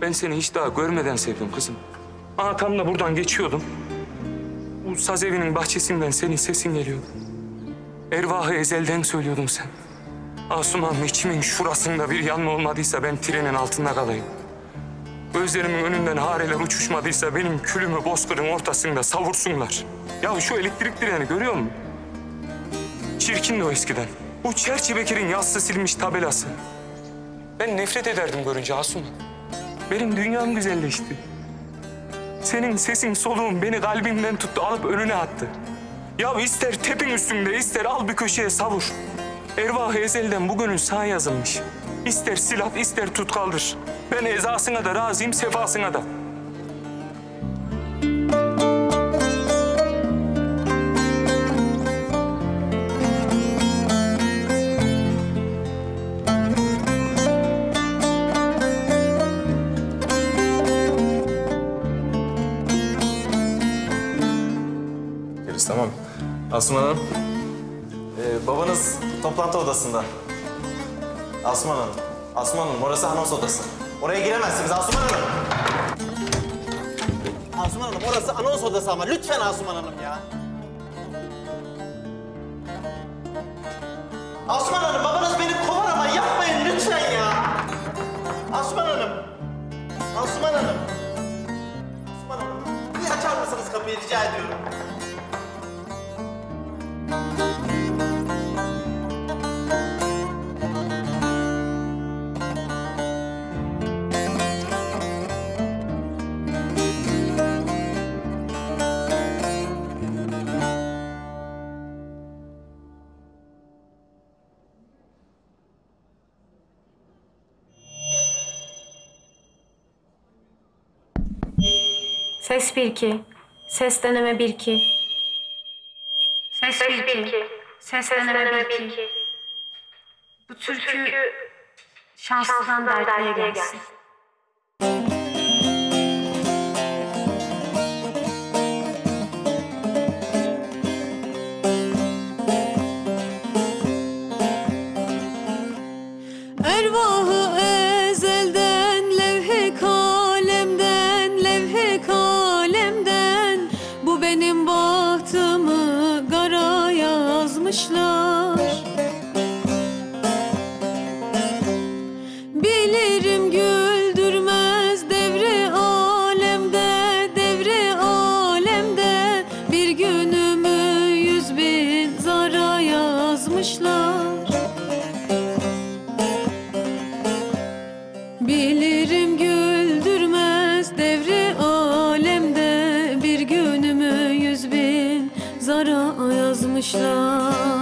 Ben seni hiç daha görmeden sevdim kızım. Da buradan geçiyordum. Bu saz evinin bahçesinden senin sesin geliyordu. Ervahı ezelden söylüyordun sen. Asuman içimin şurasında bir yanma olmadıysa ben trenin altında kalayım. Gözlerimin önünden hareler uçuşmadıysa benim külümü bozkırın ortasında savursunlar. Ya şu elektrik direğini görüyor musun? Çirkindi o eskiden. Bu Çerçi yassı silmiş tabelası. Ben nefret ederdim görünce Asuman. Benim dünyam güzelleşti. Senin sesin soluğun beni kalbimden tuttu alıp önüne attı. Ya ister tepin üstünde ister al bir köşeye savur. Ervah-ı ezelden bu gönül sağ yazılmış. İster silah ister tut kaldır. Ben ezasına da razıyım sefasına da. Tamam. Asuman Hanım. Ee, babanız toplantı odasında. Asuman Hanım. Asuman Hanım orası anons odası. Oraya giremezsiniz Asuman Hanım. Asuman Hanım orası anons odası ama lütfen Asuman Hanım ya. Asuman Hanım babanız beni Ses 1 2. Ses deneme 1 2. Ses 1 2. Ses deneme 1 2. Bu türkü şanslıdan dertliye gelsin. Ervahı ezelden, yazmışlar Bilirim güldürmez devri alemde. Bir günümü yüz bin zara yazmışlar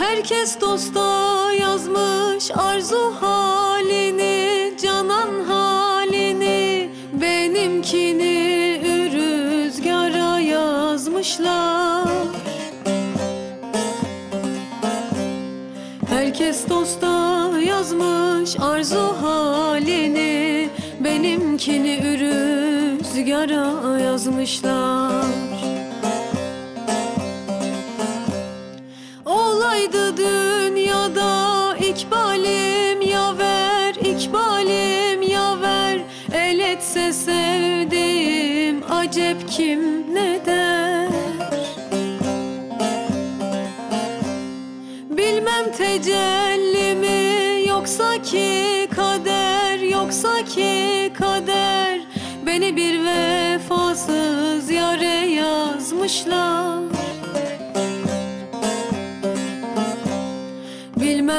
Herkes dosta yazmış arzu halini, canan halini. Benimkini rüzgara yazmışlar. Herkes dosta yazmış arzu halini. Benimkini rüzgara yazmışlar Olaydı dünyada ikbalim yaver ikbalim yaver El etse sevdiğim acep kim ne der? Bilmem tecelli mi yoksa ki kader yoksa ki kader. Beni bir vefasız yare yazmışlar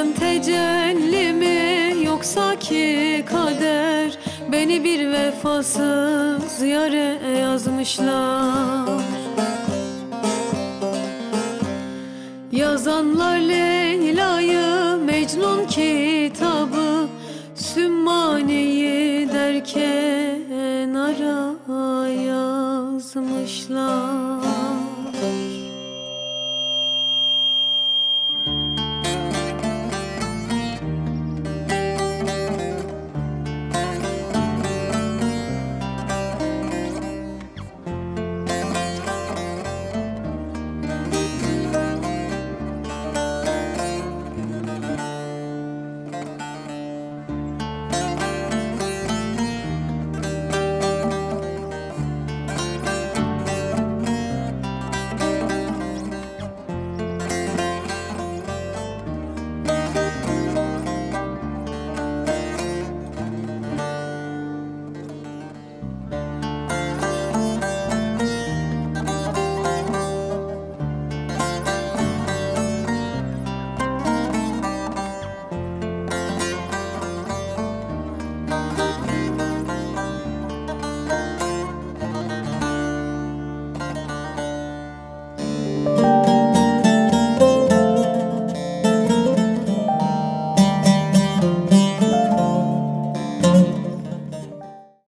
Gizem tecelli mi yoksa ki kader? Beni bir vefasız yare yazmışlar. Yazanlar Leyla'yı Mecnun kitabı Sümmaneyi derken ara yazmışlar.